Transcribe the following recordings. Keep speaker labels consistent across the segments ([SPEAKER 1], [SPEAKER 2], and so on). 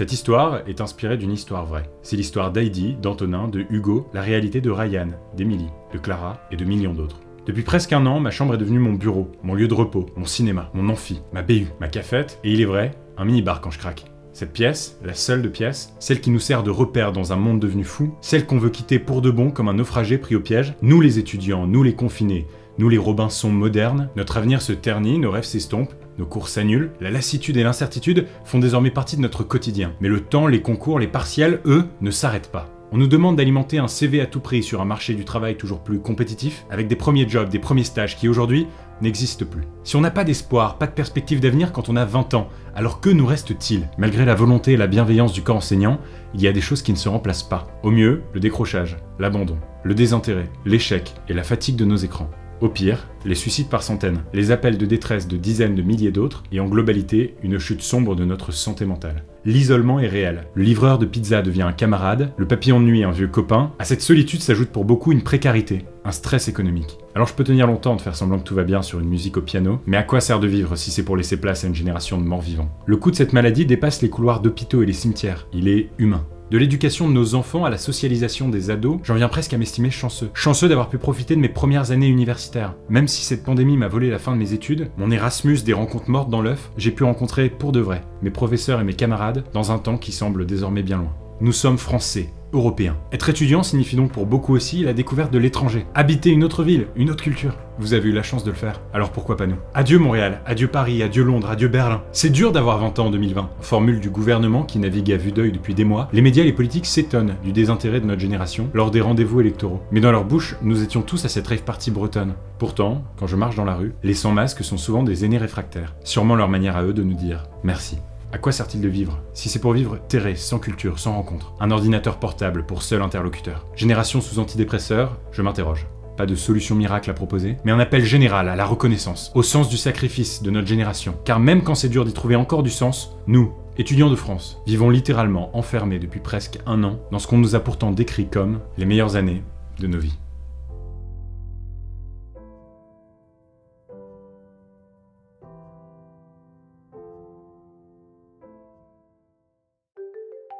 [SPEAKER 1] Cette histoire est inspirée d'une histoire vraie. C'est l'histoire d'Heidi, d'Antonin, de Hugo, la réalité de Ryan, d'Emily, de Clara et de millions d'autres. Depuis presque un an, ma chambre est devenue mon bureau, mon lieu de repos, mon cinéma, mon amphi, ma BU, ma cafette, et il est vrai, un mini-bar quand je craque. Cette pièce, la seule de pièce, celle qui nous sert de repère dans un monde devenu fou, celle qu'on veut quitter pour de bon comme un naufragé pris au piège, nous les étudiants, nous les confinés, nous les Robinsons modernes, notre avenir se ternit, nos rêves s'estompent, nos cours s'annulent, la lassitude et l'incertitude font désormais partie de notre quotidien. Mais le temps, les concours, les partiels, eux, ne s'arrêtent pas. On nous demande d'alimenter un CV à tout prix sur un marché du travail toujours plus compétitif, avec des premiers jobs, des premiers stages qui aujourd'hui n'existent plus. Si on n'a pas d'espoir, pas de perspective d'avenir quand on a 20 ans, alors que nous reste-t-il? Malgré la volonté et la bienveillance du corps enseignant, il y a des choses qui ne se remplacent pas. Au mieux, le décrochage, l'abandon, le désintérêt, l'échec et la fatigue de nos écrans. Au pire, les suicides par centaines, les appels de détresse de dizaines de milliers d'autres, et en globalité, une chute sombre de notre santé mentale. L'isolement est réel. Le livreur de pizza devient un camarade, le papillon de nuit un vieux copain. À cette solitude s'ajoute pour beaucoup une précarité, un stress économique. Alors je peux tenir longtemps de faire semblant que tout va bien sur une musique au piano, mais à quoi sert de vivre si c'est pour laisser place à une génération de morts vivants? Le coût de cette maladie dépasse les couloirs d'hôpitaux et les cimetières. Il est humain. De l'éducation de nos enfants à la socialisation des ados, j'en viens presque à m'estimer chanceux. Chanceux d'avoir pu profiter de mes premières années universitaires. Même si cette pandémie m'a volé la fin de mes études, mon Erasmus des rencontres mortes dans l'œuf, j'ai pu rencontrer pour de vrai mes professeurs et mes camarades dans un temps qui semble désormais bien loin. Nous sommes français, européen. Être étudiant signifie donc pour beaucoup aussi la découverte de l'étranger. Habiter une autre ville, une autre culture. Vous avez eu la chance de le faire, alors pourquoi pas nous? Adieu Montréal, adieu Paris, adieu Londres, adieu Berlin. C'est dur d'avoir 20 ans en 2020. Formule du gouvernement qui navigue à vue d'œil depuis des mois, les médias et les politiques s'étonnent du désintérêt de notre génération lors des rendez-vous électoraux. Mais dans leur bouche, nous étions tous à cette rave party bretonne. Pourtant, quand je marche dans la rue, les sans masques sont souvent des aînés réfractaires. Sûrement leur manière à eux de nous dire merci. À quoi sert-il de vivre Si c'est pour vivre terré, sans culture, sans rencontre. Un ordinateur portable pour seul interlocuteur? Génération sous antidépresseurs, je m'interroge. Pas de solution miracle à proposer, mais un appel général à la reconnaissance, au sens du sacrifice de notre génération. Car même quand c'est dur d'y trouver encore du sens, nous, étudiants de France, vivons littéralement enfermés depuis presque un an dans ce qu'on nous a pourtant décrit comme les meilleures années de nos vies.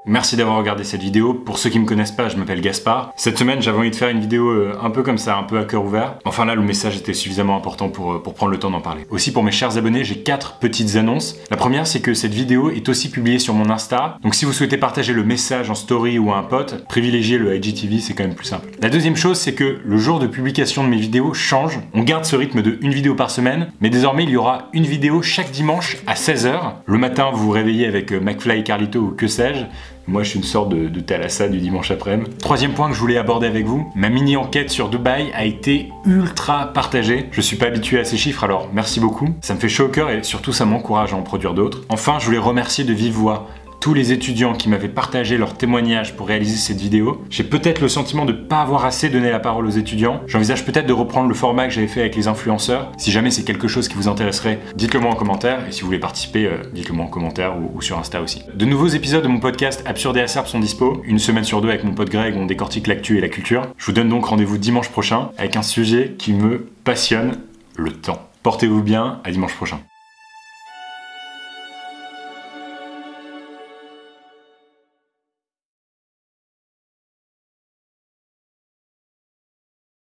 [SPEAKER 1] Merci d'avoir regardé cette vidéo. Pour ceux qui me connaissent pas, je m'appelle Gaspard. Cette semaine, j'avais envie de faire une vidéo euh, un peu comme ça, un peu à cœur ouvert. Enfin là, le message était suffisamment important pour, euh, pour prendre le temps d'en parler. Aussi, pour mes chers abonnés, j'ai quatre petites annonces. La première, c'est que cette vidéo est aussi publiée sur mon Insta. Donc si vous souhaitez partager le message en story ou à un pote, privilégiez le IGTV, c'est quand même plus simple. La deuxième chose, c'est que le jour de publication de mes vidéos change. On garde ce rythme de une vidéo par semaine, mais désormais, il y aura une vidéo chaque dimanche à 16h. Le matin, vous vous réveillez avec euh, McFly Carlito ou que sais-je. Moi, je suis une sorte de, de du dimanche après-midi. Troisième point que je voulais aborder avec vous, ma mini-enquête sur Dubaï a été ultra partagée. Je suis pas habitué à ces chiffres, alors merci beaucoup. Ça me fait chaud au cœur et surtout ça m'encourage à en produire d'autres. Enfin, je voulais remercier de vive voix tous les étudiants qui m'avaient partagé leurs témoignages pour réaliser cette vidéo. J'ai peut-être le sentiment de ne pas avoir assez donné la parole aux étudiants. J'envisage peut-être de reprendre le format que j'avais fait avec les influenceurs. Si jamais c'est quelque chose qui vous intéresserait, dites-le moi en commentaire. Et si vous voulez participer, euh, dites-le moi en commentaire ou, sur Insta aussi. De nouveaux épisodes de mon podcast Absurde et Acerbe sont dispo. Une semaine sur deux avec mon pote Greg, on décortique l'actu et la culture. Je vous donne donc rendez-vous dimanche prochain avec un sujet qui me passionne, le temps. Portez-vous bien, à dimanche prochain.